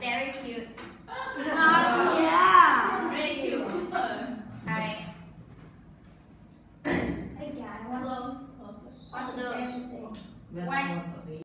Very cute. yeah. Very cute. Alright. Again, Close. Close. One.